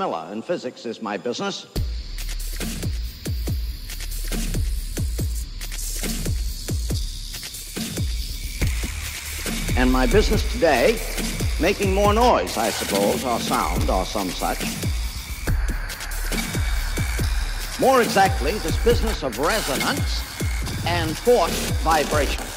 Miller, and physics is my business. And my business today, making more noise, I suppose, or sound, or some such. More exactly, this business of resonance and forced vibration.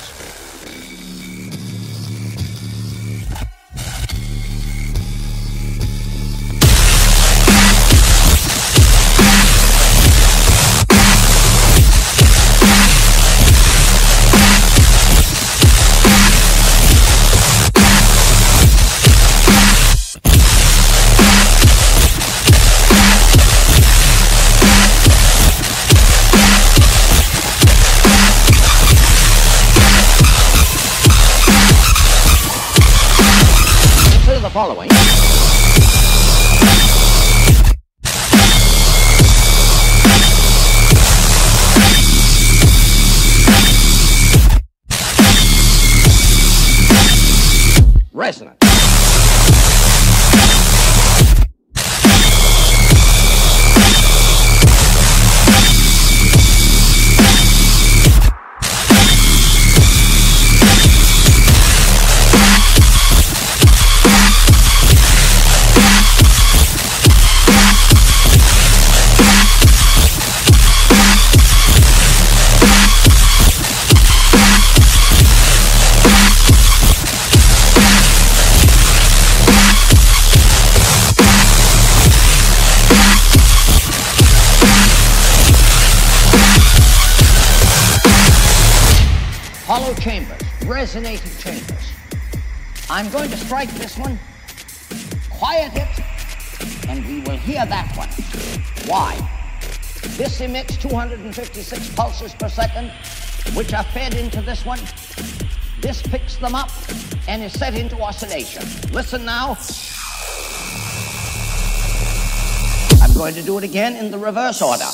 Resonating chambers. I'm going to strike this one, quiet it, and we will hear that one. Why? This emits 256 pulses per second, which are fed into this one. This picks them up and is set into oscillation. Listen now. I'm going to do it again in the reverse order.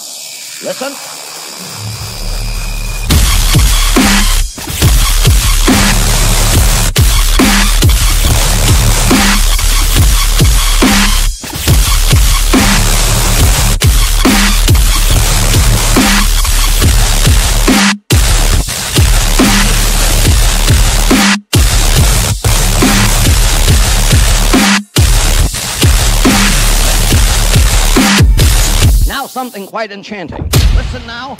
Listen. Something quite enchanting. Listen now.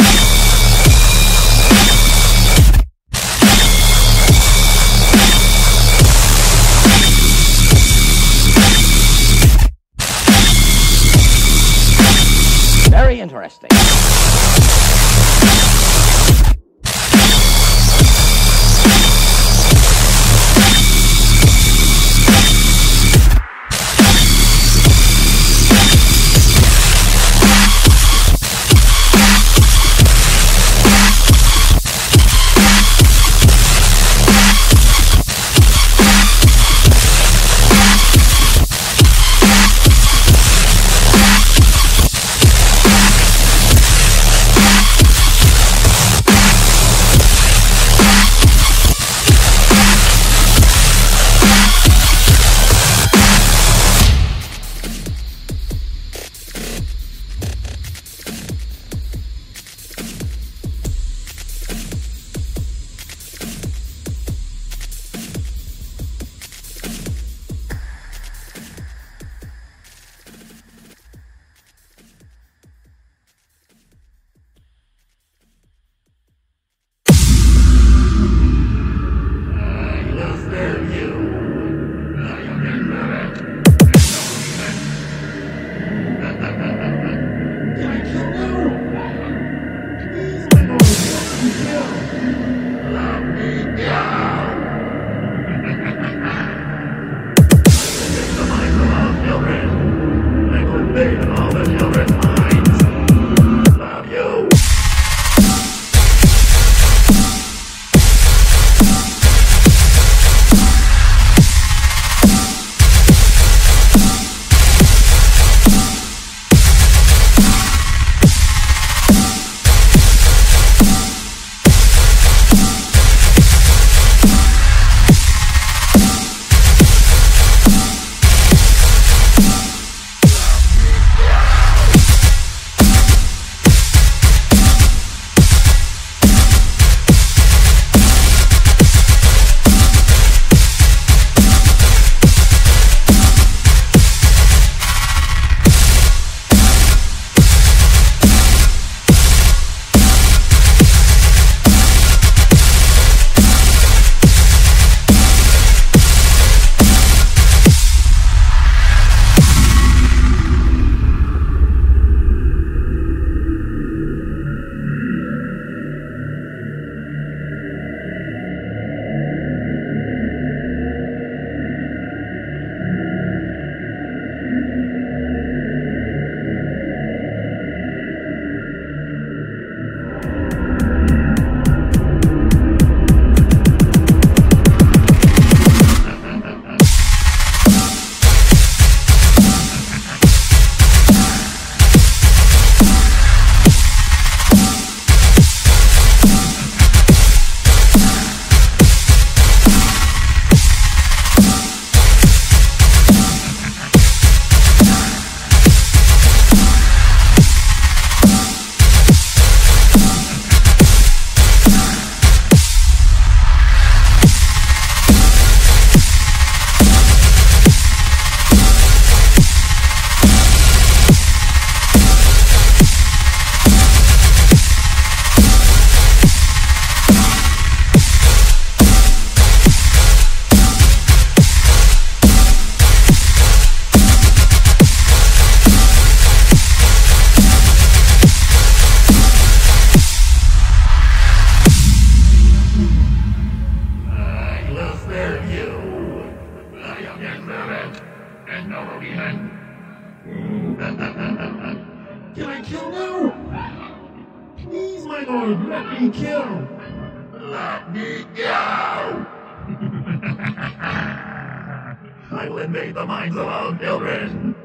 I will invade the minds of all children.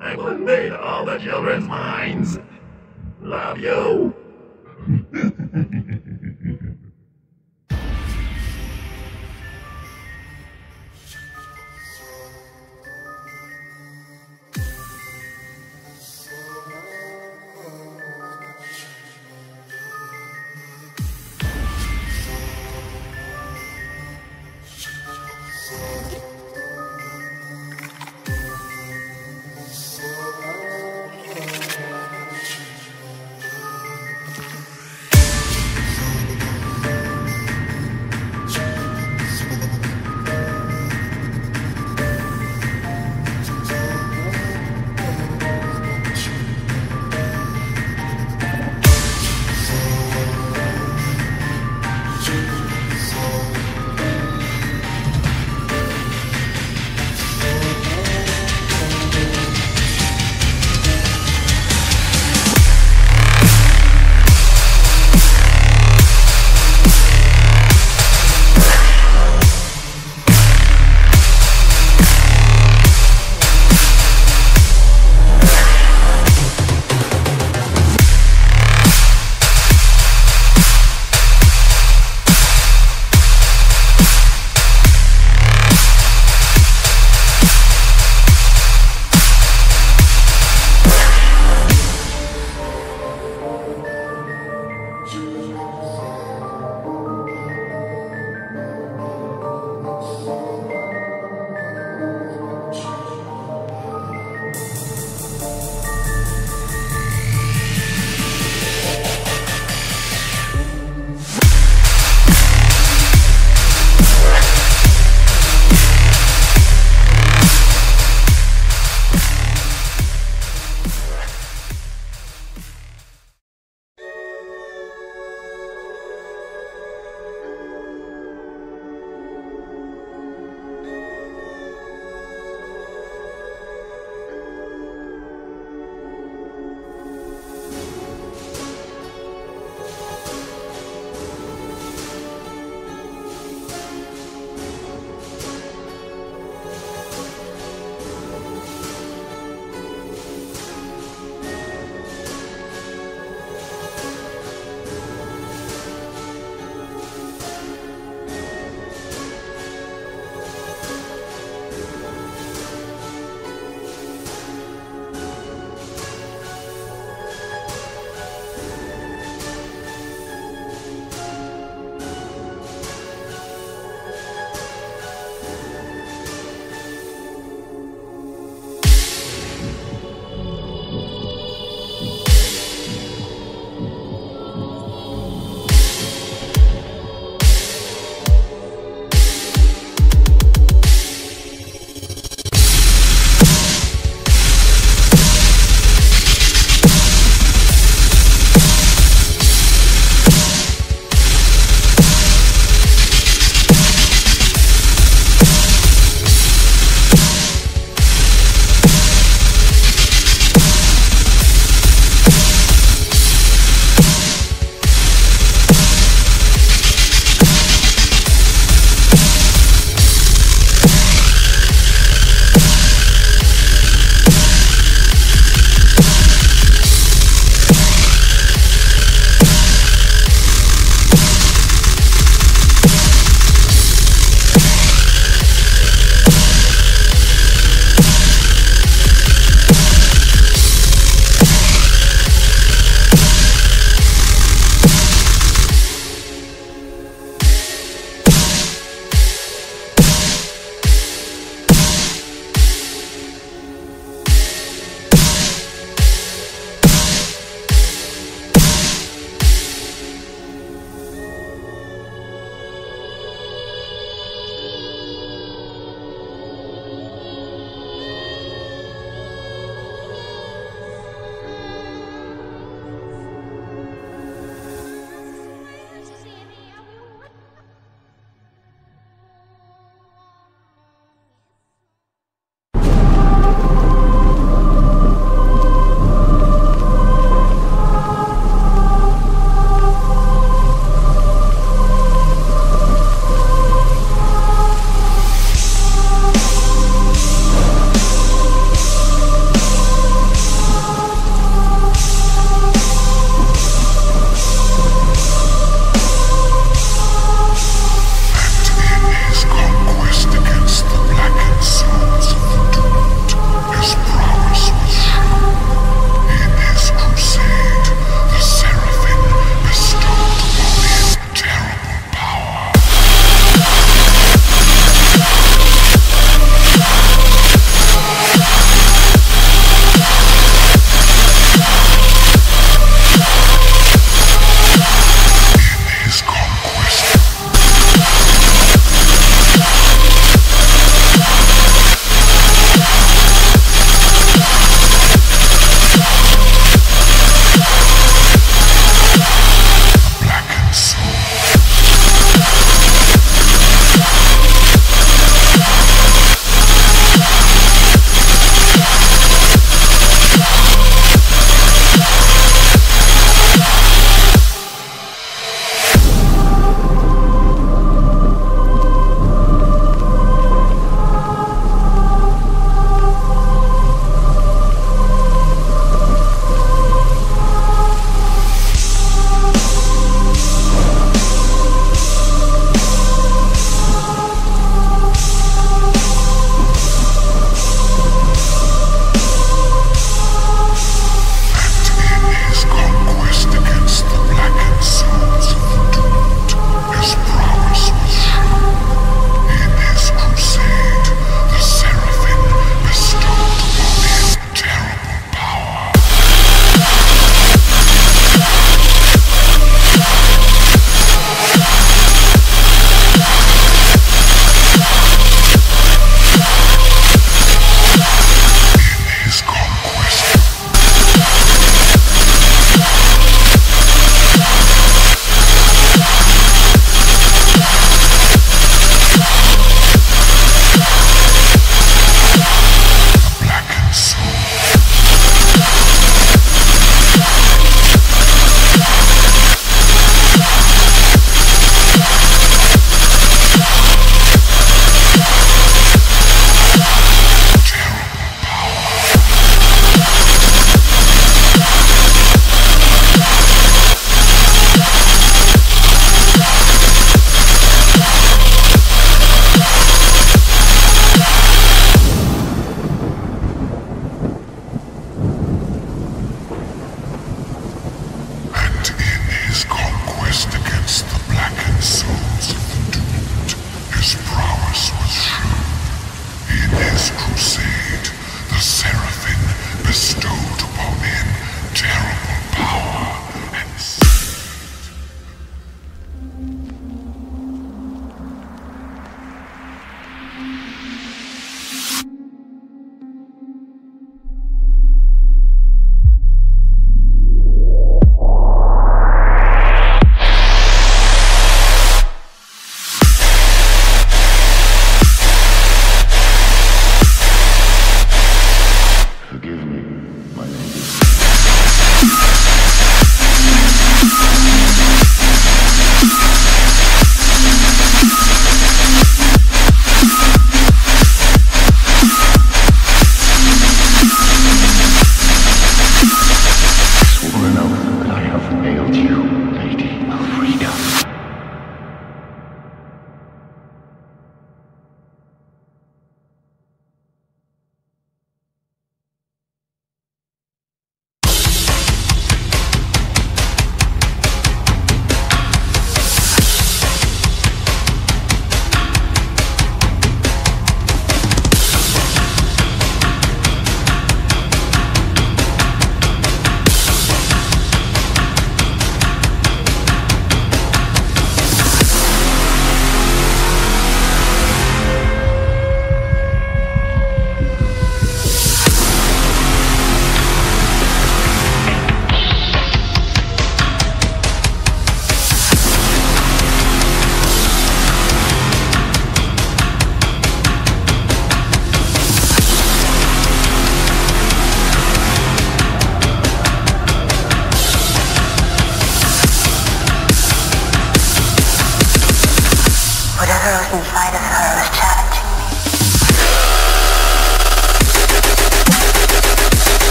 I will invade all the children's minds. Love you.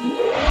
Música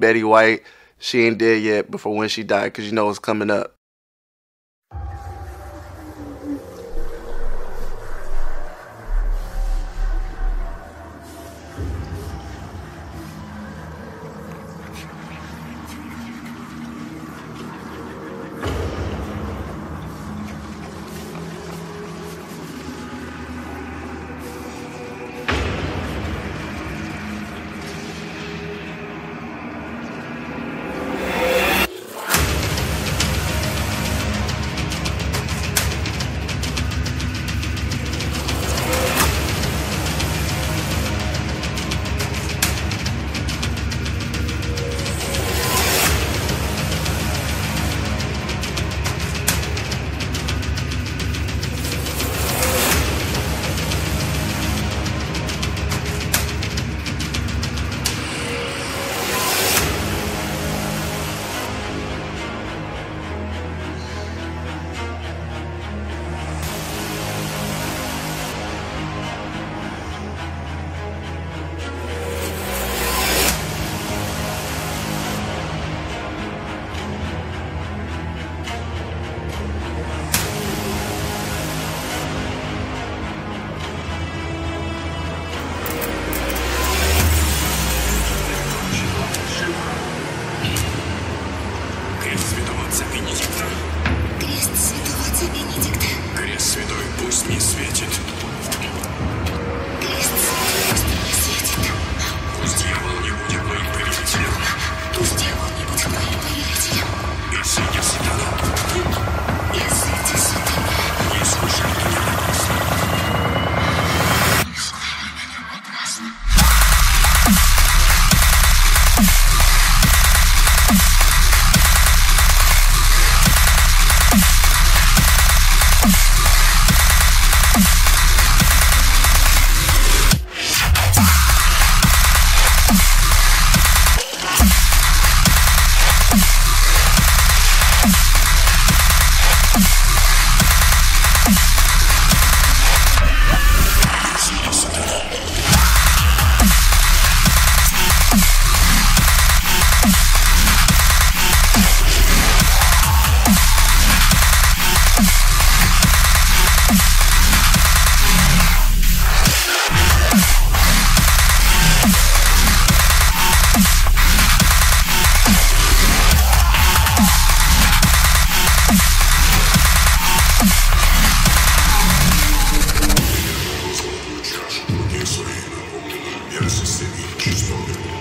Betty White. She ain't dead yet before when she died, cause you know it's coming up. не светит. X-Factor.